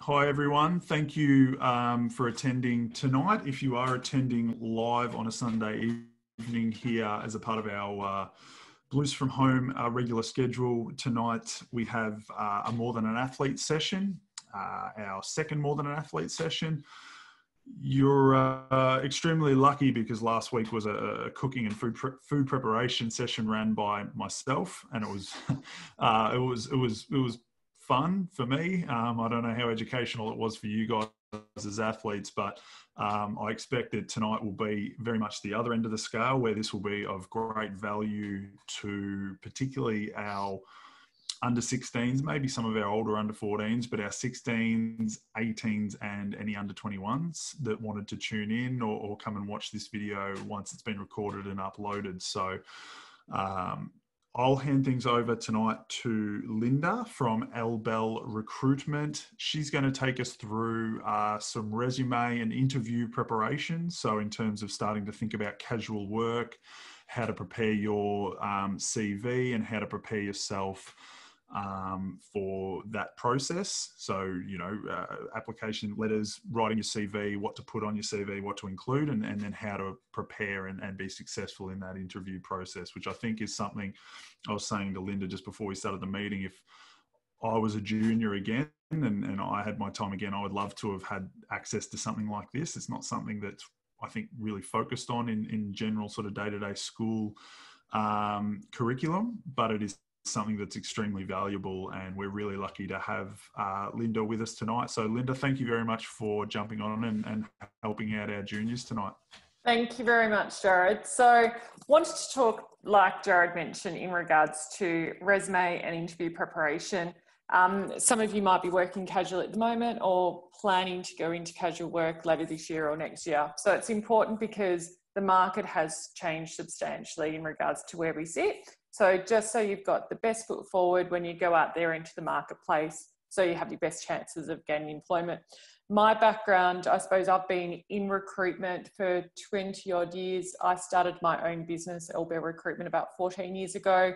Hi, everyone. Thank you um, for attending tonight. If you are attending live on a Sunday evening here as a part of our uh, Blues from Home uh, regular schedule, tonight we have uh, a More Than an Athlete session, uh, our second More Than an Athlete session. You're uh, extremely lucky because last week was a, cooking and food pre- food preparation session ran by myself, and it was uh, it was it was it was fun for me. Um, I don't know how educational it was for you guys as athletes, but um, I expect that tonight will be very much the other end of the scale, where this will be of great value to particularly our under 16s, maybe some of our older under 14s, but our 16s, 18s, and any under 21s that wanted to tune in or, or come and watch this video once it's been recorded and uploaded. So, um, I'll hand things over tonight to Linda from L Bell Recruitment. She's going to take us through uh, some resume and interview preparation. So, in terms of starting to think about casual work, how to prepare your um, CV, and how to prepare yourself um, for that process. So, you know, uh, application letters, writing your CV, what to put on your CV, what to include, and, and then how to prepare and, and be successful in that interview process, which I think is something I was saying to Linda just before we started the meeting. If I was a junior again and, and I had my time again, I would love to have had access to something like this. It's not something that's, I think, really focused on in, in general sort of day to day school um, curriculum, but it is something that's extremely valuable and we're really lucky to have uh, linda with us tonight. So linda thank you very much for jumping on and, and helping out our juniors tonight. Thank you very much jared. So I wanted to talk like jared mentioned in regards to resume and interview preparation. Um, some of you might be working casual at the moment or planning to go into casual work later this year or next year. So it's important because the market has changed substantially in regards to where we sit so just so you've got the best foot forward when you go out there into the marketplace, so you have your best chances of gaining employment. My background, I suppose I've been in recruitment for 20 odd years. I started my own business, LBell Recruitment, about 14 years ago.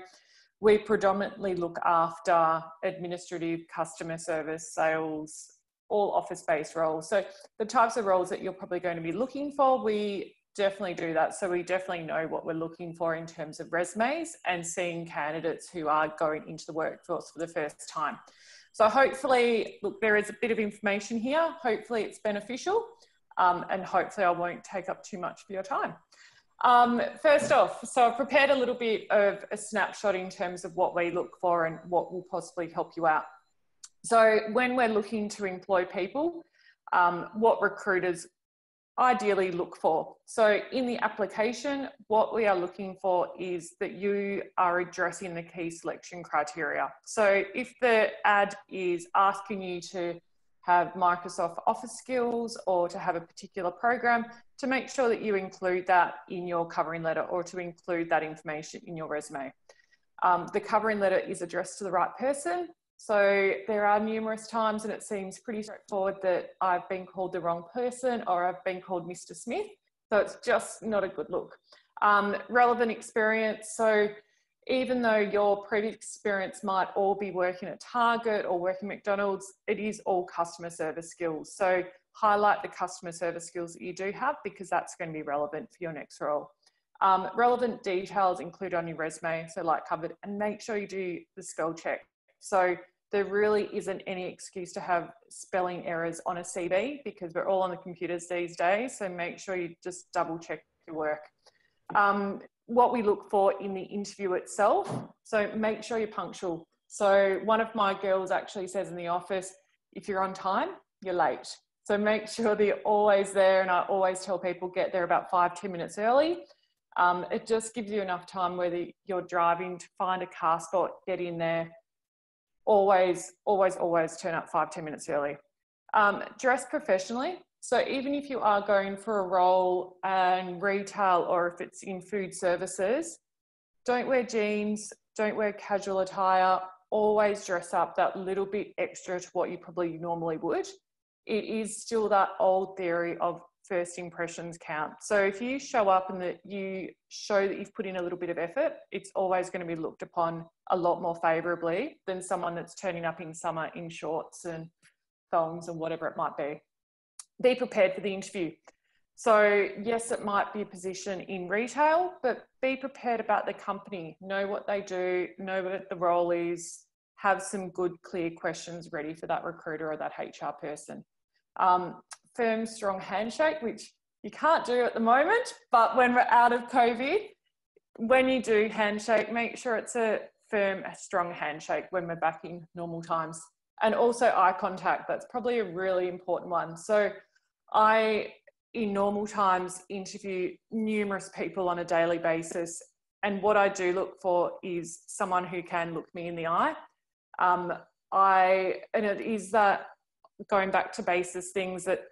We predominantly look after administrative, customer service, sales, all office based roles. So, the types of roles that you're probably going to be looking for, we definitely do that. So we definitely know what we're looking for in terms of resumes and seeing candidates who are going into the workforce for the first time. So hopefully, look, there is a bit of information here. Hopefully it's beneficial um, and hopefully I won't take up too much of your time. Um, first off, so I've prepared a little bit of a snapshot in terms of what we look for and what will possibly help you out. So when we're looking to employ people, um, what recruiters ideally look for. So, in the application, what we are looking for is that you are addressing the key selection criteria. So, if the ad is asking you to have Microsoft Office skills or to have a particular program, to make sure that you include that in your covering letter or to include that information in your resume. Um, the covering letter is addressed to the right person so there are numerous times, and it seems pretty straightforward that I've been called the wrong person or I've been called Mr. Smith. So it's just not a good look. Um, relevant experience. So even though your previous experience might all be working at Target or working McDonald's, it is all customer service skills. So highlight the customer service skills that you do have because that's going to be relevant for your next role. Um, relevant details include on your resume, so like covered, and make sure you do the spell check. So there really isn't any excuse to have spelling errors on a CV because we're all on the computers these days. So make sure you just double check your work. Um, what we look for in the interview itself. So make sure you're punctual. So one of my girls actually says in the office, if you're on time, you're late. So make sure that you're always there. And I always tell people get there about five, 10 minutes early. Um, it just gives you enough time whether you're driving to find a car spot, get in there, always, always, always turn up five ten minutes early. Um, dress professionally. So even if you are going for a role in retail or if it's in food services, don't wear jeans, don't wear casual attire, always dress up that little bit extra to what you probably normally would. It is still that old theory of first impressions count. So if you show up and that you show that you've put in a little bit of effort, it's always going to be looked upon a lot more favourably than someone that's turning up in summer in shorts and thongs and whatever it might be. Be prepared for the interview. So, yes, it might be a position in retail, but be prepared about the company. Know what they do, know what the role is, have some good, clear questions ready for that recruiter or that HR person. Um, firm, strong handshake, which you can't do at the moment, but when we're out of COVID, when you do handshake, make sure it's a firm, a strong handshake when we're back in normal times. And also eye contact, that's probably a really important one. So I in normal times interview numerous people on a daily basis. And what I do look for is someone who can look me in the eye. Um, I and it is that going back to basis things that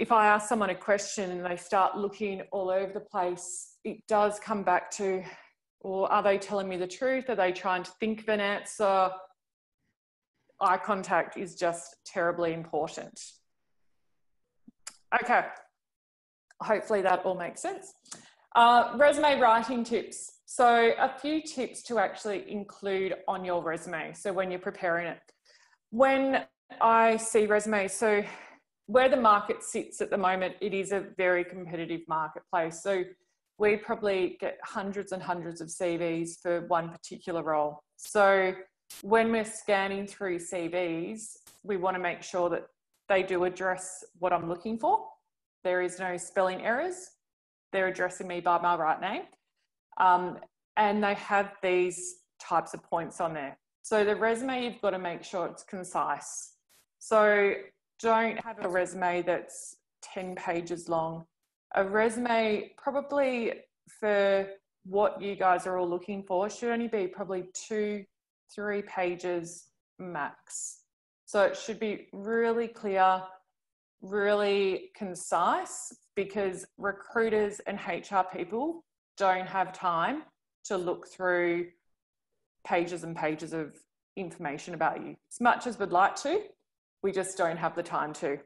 if I ask someone a question and they start looking all over the place, it does come back to, or are they telling me the truth? Are they trying to think of an answer? Eye contact is just terribly important. Okay, hopefully that all makes sense. Uh, resume writing tips. So a few tips to actually include on your resume. So when you're preparing it, when I see resumes, so where the market sits at the moment, it is a very competitive marketplace. So we probably get hundreds and hundreds of CVs for one particular role. So when we're scanning through CVs, we want to make sure that they do address what I'm looking for. There is no spelling errors. They're addressing me by my right name. Um, and they have these types of points on there. So the resume, you've got to make sure it's concise. So don't have a resume that's 10 pages long. A resume, probably for what you guys are all looking for, should only be probably two, three pages max. So it should be really clear, really concise because recruiters and HR people don't have time to look through pages and pages of information about you. As much as we'd like to, we just don't have the time to.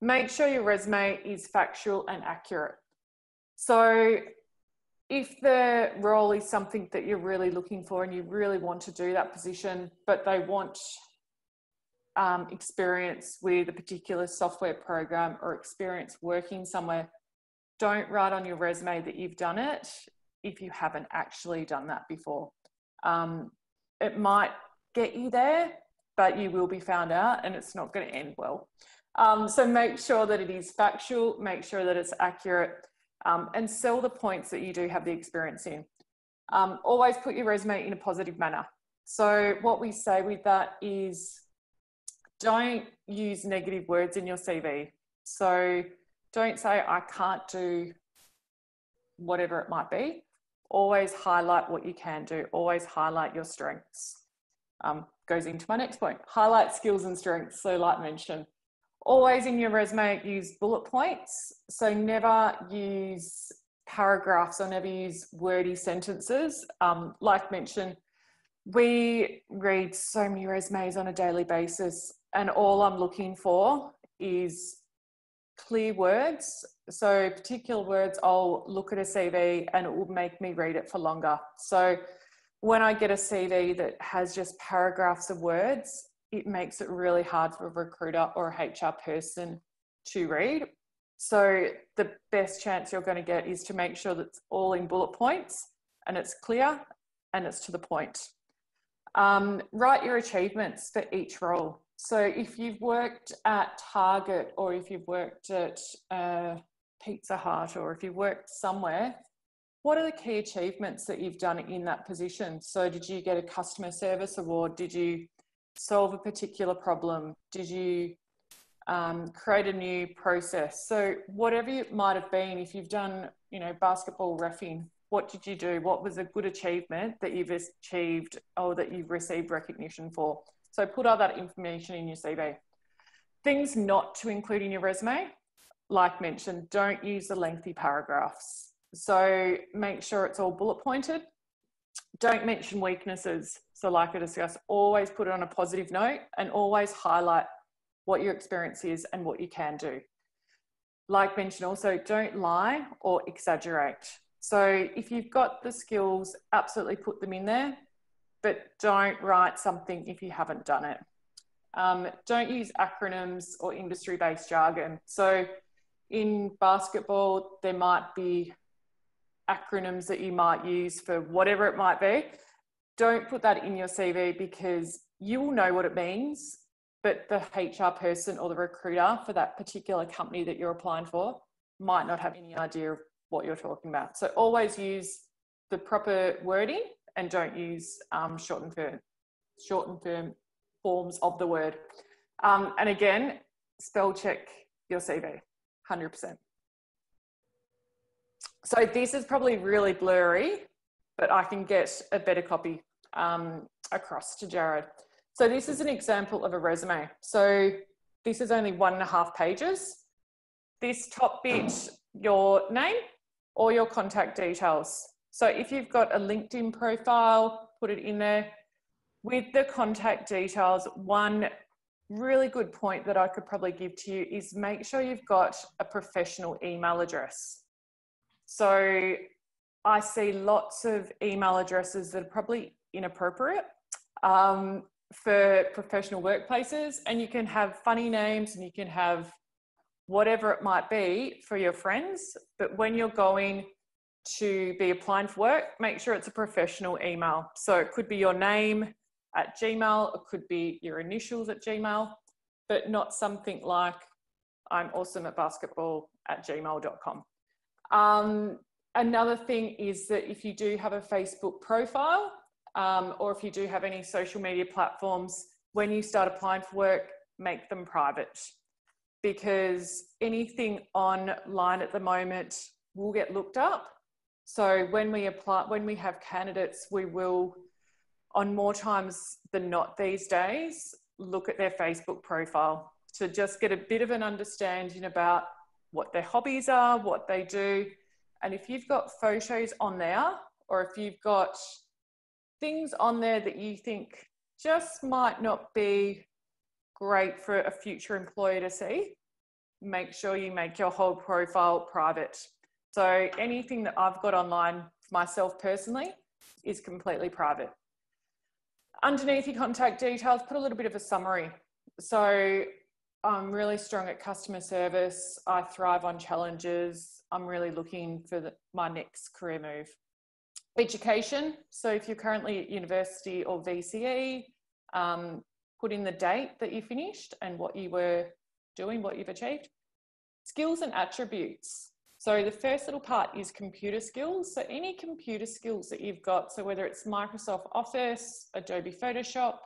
Make sure your resume is factual and accurate. So if the role is something that you're really looking for and you really want to do that position, but they want um, experience with a particular software program or experience working somewhere, don't write on your resume that you've done it if you haven't actually done that before. Um, it might get you there, but you will be found out and it's not going to end well. Um, so make sure that it is factual, make sure that it's accurate, um, and sell the points that you do have the experience in. Um, always put your resume in a positive manner. So what we say with that is don't use negative words in your CV. So don't say, I can't do whatever it might be. Always highlight what you can do. Always highlight your strengths. Um, goes into my next point. Highlight skills and strengths. So like mentioned, always in your resume, use bullet points. So never use paragraphs or never use wordy sentences. Um, like mentioned, we read so many resumes on a daily basis and all I'm looking for is clear words. So, particular words, I'll look at a CV and it will make me read it for longer. So, when I get a CV that has just paragraphs of words, it makes it really hard for a recruiter or a HR person to read. So, the best chance you're going to get is to make sure that it's all in bullet points and it's clear and it's to the point. Um, write your achievements for each role. So if you've worked at Target or if you've worked at uh, Pizza Hut or if you've worked somewhere, what are the key achievements that you've done in that position? So did you get a customer service award? Did you solve a particular problem? Did you um, create a new process? So whatever it might have been, if you've done, you know, basketball refing, what did you do? What was a good achievement that you've achieved or that you've received recognition for? So put all that information in your CV. Things not to include in your resume, like mentioned, don't use the lengthy paragraphs. So make sure it's all bullet pointed. Don't mention weaknesses. So like I discussed, always put it on a positive note and always highlight what your experience is and what you can do. Like mentioned also, don't lie or exaggerate. So if you've got the skills, absolutely put them in there but don't write something if you haven't done it. Um, don't use acronyms or industry based jargon. So, in basketball, there might be acronyms that you might use for whatever it might be. Don't put that in your CV because you will know what it means, but the HR person or the recruiter for that particular company that you're applying for might not have any idea of what you're talking about. So always use the proper wording and don't use um, short and forms of the word. Um, and again, spell check your CV, 100%. So this is probably really blurry, but I can get a better copy um, across to Jared. So this is an example of a resume. So this is only one and a half pages. This top bit, your name or your contact details. So if you've got a LinkedIn profile, put it in there. With the contact details, one really good point that I could probably give to you is make sure you've got a professional email address. So I see lots of email addresses that are probably inappropriate um, for professional workplaces, and you can have funny names and you can have whatever it might be for your friends. But when you're going to be applying for work, make sure it's a professional email. So it could be your name at Gmail, it could be your initials at Gmail, but not something like I'm awesome at basketball at gmail.com. Um, another thing is that if you do have a Facebook profile um, or if you do have any social media platforms, when you start applying for work, make them private because anything online at the moment will get looked up. So when we apply, when we have candidates, we will, on more times than not these days, look at their Facebook profile to just get a bit of an understanding about what their hobbies are, what they do. And if you've got photos on there, or if you've got things on there that you think just might not be great for a future employer to see, make sure you make your whole profile private. So anything that I've got online myself personally is completely private. Underneath your contact details, put a little bit of a summary. So I'm really strong at customer service. I thrive on challenges. I'm really looking for the, my next career move. Education. So if you're currently at university or VCE, um, put in the date that you finished and what you were doing, what you've achieved. Skills and attributes. So the first little part is computer skills. So any computer skills that you've got, so whether it's Microsoft Office, Adobe Photoshop,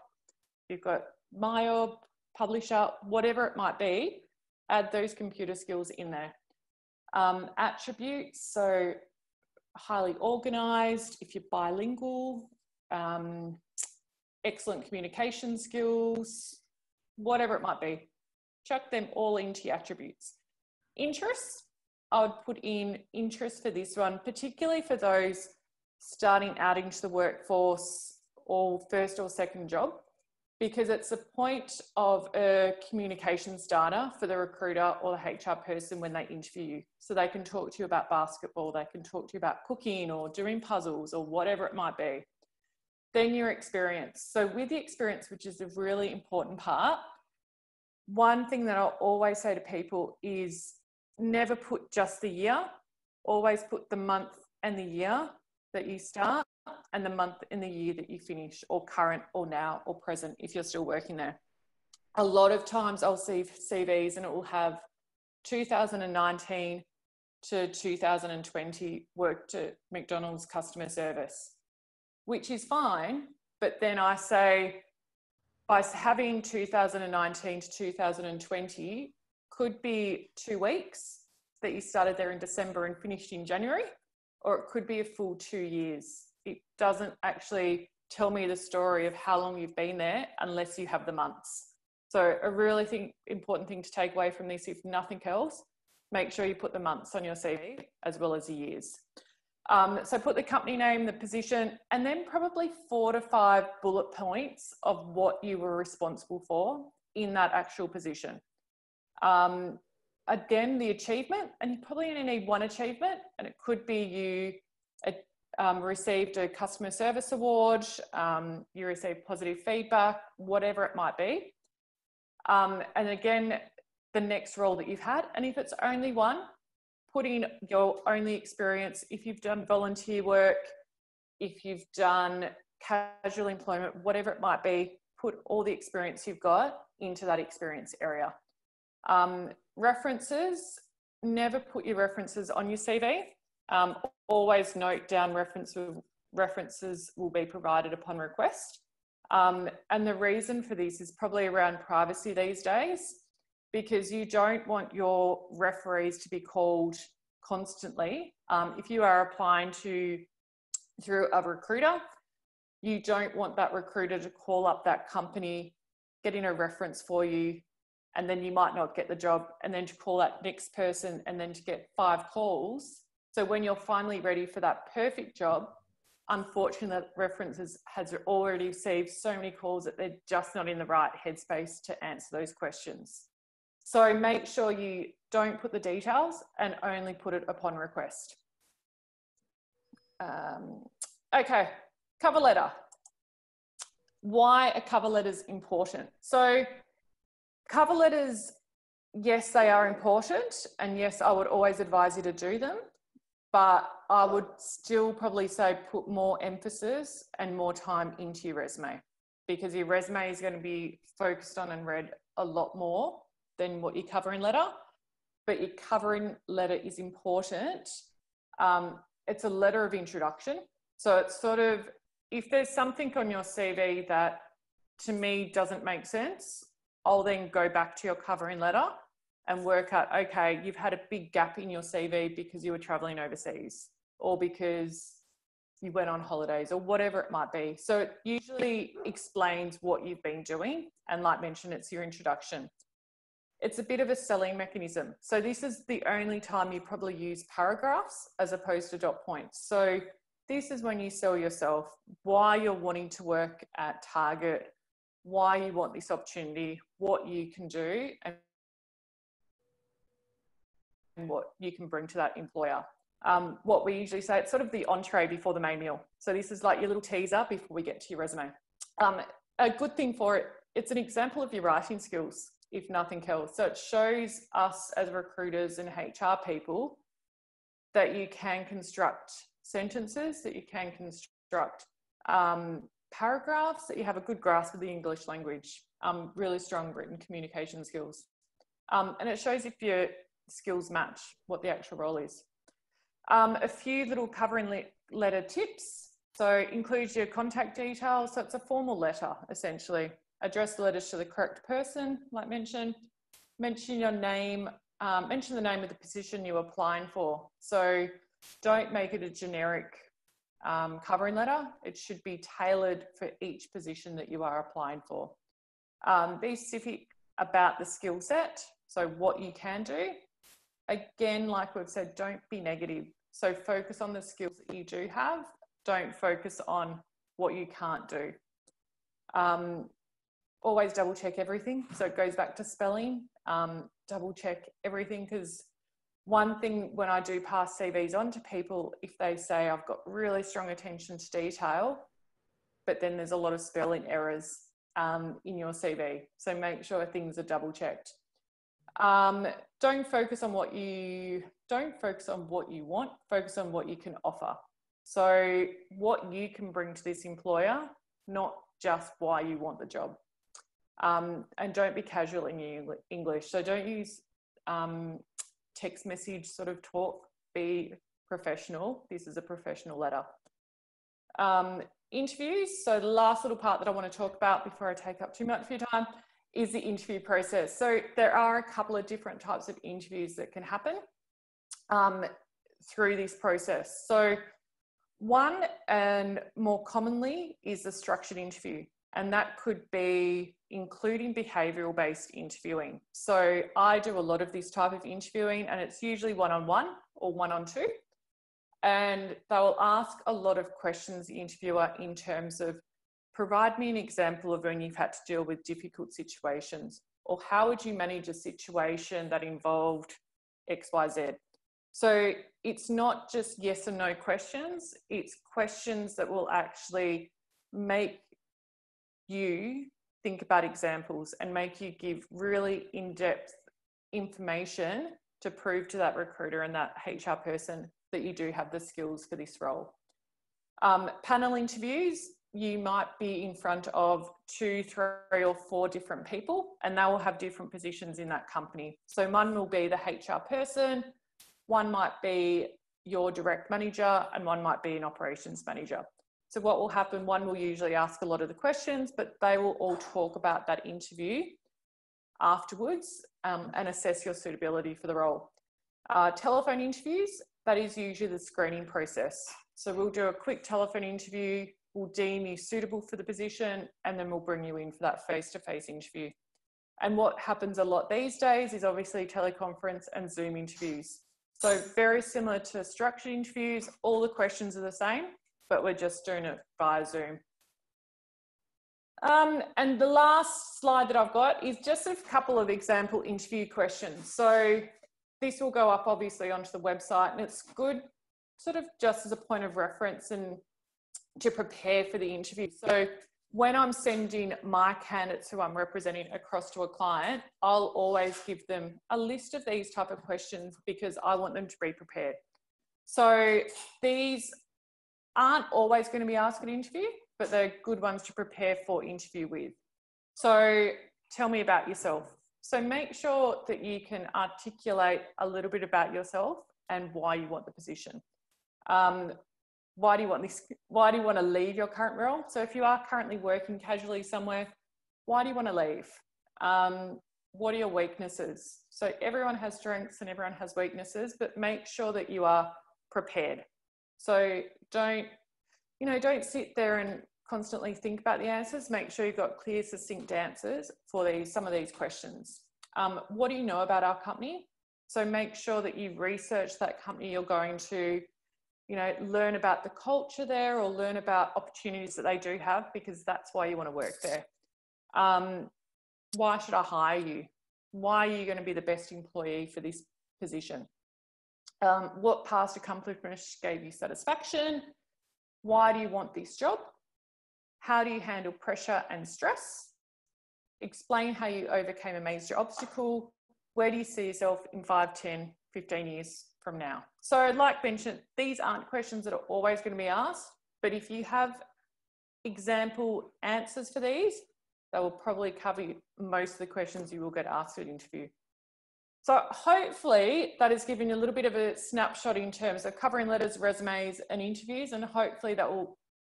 you've got MYOB, Publisher, whatever it might be, add those computer skills in there. Um, attributes, so highly organized, if you're bilingual, um, excellent communication skills, whatever it might be. Chuck them all into your attributes. Interests, I would put in interest for this one, particularly for those starting out into the workforce or first or second job, because it's a point of a communication starter for the recruiter or the HR person when they interview you. So they can talk to you about basketball, they can talk to you about cooking or doing puzzles or whatever it might be. Then your experience. So, with the experience, which is a really important part, one thing that I'll always say to people is never put just the year, always put the month and the year that you start and the month and the year that you finish, or current, or now, or present if you're still working there. A lot of times I'll see CVs and it will have 2019 to 2020 worked at McDonald's customer service, which is fine. But then I say, by having 2019 to 2020 could be two weeks that you started there in December and finished in January, or it could be a full two years. It doesn't actually tell me the story of how long you've been there unless you have the months. So, a really think, important thing to take away from this, if nothing else, make sure you put the months on your CV as well as the years. Um, so, put the company name, the position, and then probably four to five bullet points of what you were responsible for in that actual position. Um, again, the achievement, and you probably only need one achievement, and it could be you um, received a customer service award, um, you received positive feedback, whatever it might be. Um, and again, the next role that you've had, and if it's only one, put in your only experience. If you've done volunteer work, if you've done casual employment, whatever it might be, put all the experience you've got into that experience area. Um, references, never put your references on your CV. Um, always note down reference, references will be provided upon request. Um, and the reason for this is probably around privacy these days, because you don't want your referees to be called constantly. Um, if you are applying to through a recruiter, you don't want that recruiter to call up that company, getting a reference for you, and then you might not get the job, and then to call that next person, and then to get five calls. So when you're finally ready for that perfect job, unfortunately, references has already received so many calls that they're just not in the right headspace to answer those questions. So make sure you don't put the details and only put it upon request. Um, okay, cover letter. Why a cover letter is important. So cover letters, yes, they are important. And yes, I would always advise you to do them but I would still probably say put more emphasis and more time into your resume because your resume is going to be focused on and read a lot more than what your covering letter. But your covering letter is important. Um, it's a letter of introduction. So it's sort of, if there's something on your CV that to me doesn't make sense, I'll then go back to your covering letter and work out okay you've had a big gap in your cv because you were traveling overseas or because you went on holidays or whatever it might be. So it usually explains what you've been doing. And like mentioned it's your introduction. It's a bit of a selling mechanism. So this is the only time you probably use paragraphs as opposed to dot points. So this is when you sell yourself why you're wanting to work at target why you want this opportunity what you can do and what you can bring to that employer. Um, what we usually say, it's sort of the entree before the main meal. So this is like your little teaser before we get to your resume. Um, a good thing for it, it's an example of your writing skills, if nothing else. So it shows us as recruiters and HR people that you can construct sentences, that you can construct um, paragraphs, that you have a good grasp of the English language, um, really strong written communication skills. Um, and it shows if you're skills match what the actual role is. Um, a few little covering le letter tips. So include your contact details. So it's a formal letter, essentially. Address the letters to the correct person, like mentioned. Mention your name, um, mention the name of the position you're applying for. So don't make it a generic um, covering letter. It should be tailored for each position that you are applying for. Um, be specific about the skill set, so what you can do, again, like we've said, don't be negative. So focus on the skills that you do have. Don't focus on what you can't do. Um, always double check everything. So it goes back to spelling. Um, double check everything because one thing when I do pass CVs on to people, if they say I've got really strong attention to detail, but then there's a lot of spelling errors um, in your CV. So make sure things are double checked. Um, don't focus on what you don't focus on what you want. Focus on what you can offer. So what you can bring to this employer, not just why you want the job. Um, and don't be casual in your English. So don't use um, text message sort of talk. Be professional. This is a professional letter. Um, interviews. So the last little part that I want to talk about before I take up too much of your time is the interview process. So there are a couple of different types of interviews that can happen um, through this process. So one and more commonly is a structured interview, and that could be including behavioural based interviewing. So I do a lot of this type of interviewing, and it's usually one on one or one on two. And they will ask a lot of questions, the interviewer, in terms of Provide me an example of when you've had to deal with difficult situations, or how would you manage a situation that involved XYZ? So it's not just yes and no questions, it's questions that will actually make you think about examples and make you give really in-depth information to prove to that recruiter and that HR person that you do have the skills for this role. Um, panel interviews, you might be in front of two, three, or four different people, and they will have different positions in that company. So, one will be the HR person, one might be your direct manager, and one might be an operations manager. So, what will happen? One will usually ask a lot of the questions, but they will all talk about that interview afterwards um, and assess your suitability for the role. Uh, telephone interviews, that is usually the screening process. So, we'll do a quick telephone interview, we'll deem you suitable for the position, and then we'll bring you in for that face to face interview. And what happens a lot these days is obviously teleconference and Zoom interviews. So, very similar to structured interviews, all the questions are the same but we're just doing it via Zoom. Um, and the last slide that I've got is just a couple of example interview questions. So this will go up obviously onto the website and it's good sort of just as a point of reference and to prepare for the interview. So when I'm sending my candidates who I'm representing across to a client, I'll always give them a list of these type of questions because I want them to be prepared. So these aren't always going to be asked at interview, but they're good ones to prepare for interview with. So tell me about yourself. So make sure that you can articulate a little bit about yourself and why you want the position. Um, why do you want this? Why do you want to leave your current role? So if you are currently working casually somewhere, why do you want to leave? Um, what are your weaknesses? So everyone has strengths and everyone has weaknesses, but make sure that you are prepared. So don't, you know, don't sit there and constantly think about the answers. Make sure you've got clear, succinct answers for these some of these questions. Um, what do you know about our company? So make sure that you research that company you're going to, you know, learn about the culture there or learn about opportunities that they do have because that's why you want to work there. Um, why should I hire you? Why are you going to be the best employee for this position? Um, what past accomplishments gave you satisfaction? Why do you want this job? How do you handle pressure and stress? Explain how you overcame a major obstacle. Where do you see yourself in 5, 10, 15 years from now? So, like mentioned, these aren't questions that are always going to be asked, but if you have example answers for these, they will probably cover most of the questions you will get asked at interview. So hopefully that has given you a little bit of a snapshot in terms of covering letters, resumes and interviews and hopefully that will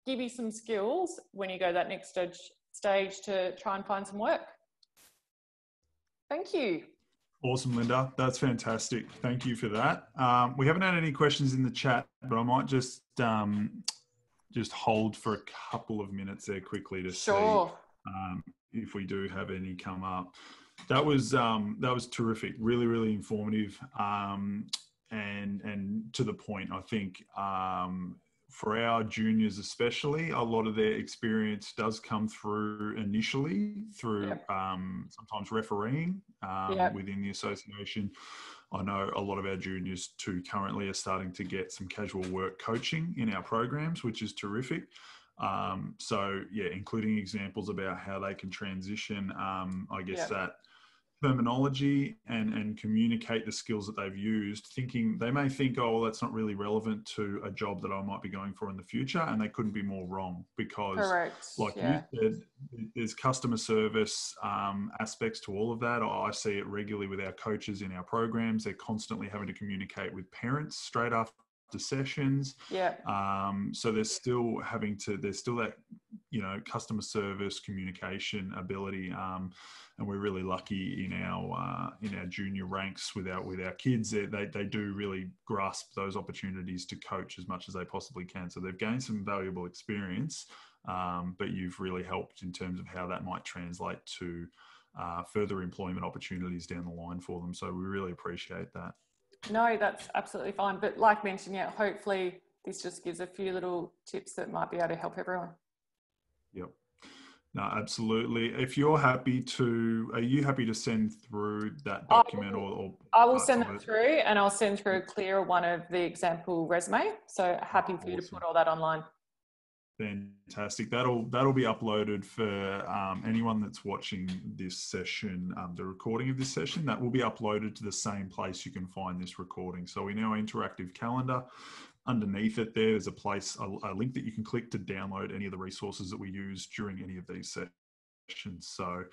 give you some skills when you go that next stage, stage to try and find some work. Thank you. Awesome, Linda. That's fantastic. Thank you for that. Um, we haven't had any questions in the chat, but I might just um, just hold for a couple of minutes there quickly to sure. see um, if we do have any come up that was um, that was terrific. Really, really informative, um, and and to the point. I think um, for our juniors, especially, a lot of their experience does come through initially through yep. Um, sometimes refereeing um, yep. within the association. I know a lot of our juniors too currently are starting to get some casual work coaching in our programs, which is terrific. Um, so yeah, including examples about how they can transition. Um, I guess that terminology and, and communicate the skills that they've used, thinking they may think, oh, well, that's not really relevant to a job that I might be going for in the future. And they couldn't be more wrong because, Correct. like yeah. you said, there's customer service um, aspects to all of that. I see it regularly with our coaches in our programs. They're constantly having to communicate with parents straight after sessions. Yeah. Um, so there's still having to, there's still that, you know, customer service communication ability. Um, and we're really lucky in our uh, in our junior ranks with our with our kids. They, they, they do really grasp those opportunities to coach as much as they possibly can. So they've gained some valuable experience, um, but you've really helped in terms of how that might translate to uh, further employment opportunities down the line for them. So we really appreciate that. No, that's absolutely fine. But like mentioned, yeah, hopefully this just gives a few little tips that might be able to help everyone. Yep. No, absolutely. If you're happy to, are you happy to send through that document I will, or, or? I will send it through and I'll send through a clear one of the example resume. So happy for you to put all that online. Fantastic. That'll that'll be uploaded for um, anyone that's watching this session, um, the recording of this session. That will be uploaded to the same place you can find this recording. So in our interactive calendar, underneath it there's a place, a, a link that you can click to download any of the resources that we use during any of these sessions. So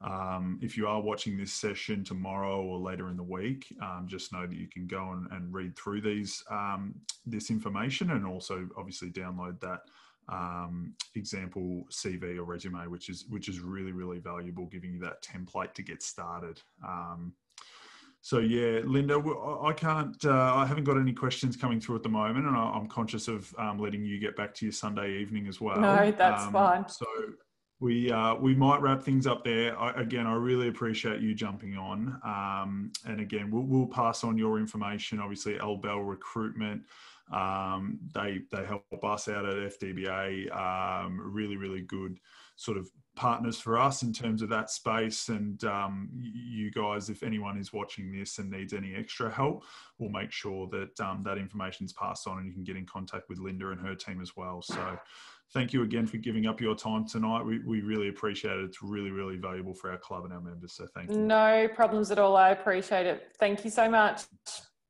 um, if you are watching this session tomorrow or later in the week, um, just know that you can go and, and read through these um, this information and also obviously download that um, example CV or resume, which is which is really really valuable, giving you that template to get started. Um, so yeah, Linda, I can't. Uh, I haven't got any questions coming through at the moment, and I'm conscious of um, letting you get back to your Sunday evening as well. No, that's um, fine. So we uh, we might wrap things up there. I, again, I really appreciate you jumping on. Um, and again, we'll, we'll pass on your information. Obviously, L Bell Recruitment. Um, they they help us out at FDBA. Um, really really good sort of partners for us in terms of that space. And um, you guys, if anyone is watching this and needs any extra help, we'll make sure that um, that information is passed on and you can get in contact with Linda and her team as well. So thank you again for giving up your time tonight. We, we really appreciate it. It's really, really valuable for our club and our members. So thank you. No problems at all. I appreciate it. Thank you so much.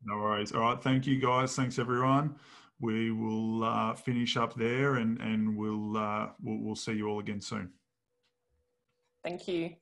No worries. All right. Thank you, guys. Thanks, everyone. We will uh, finish up there, and and we'll, uh, we'll we'll see you all again soon. Thank you.